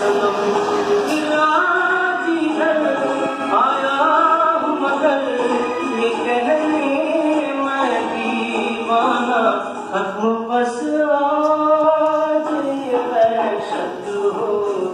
रा بس माया मगर شد ہو